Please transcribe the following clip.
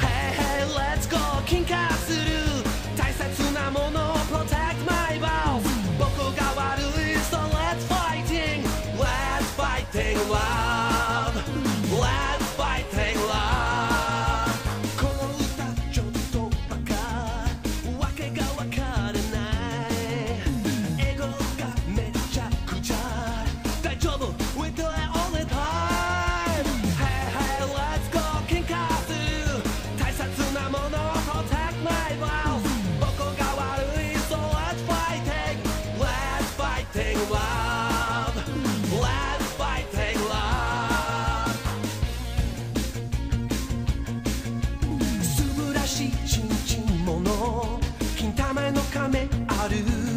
Hey hey, Let's go 喧嘩する大切なもの Protect my vows 僕が悪い So let's fighting Let's fighting、wow. 深め歩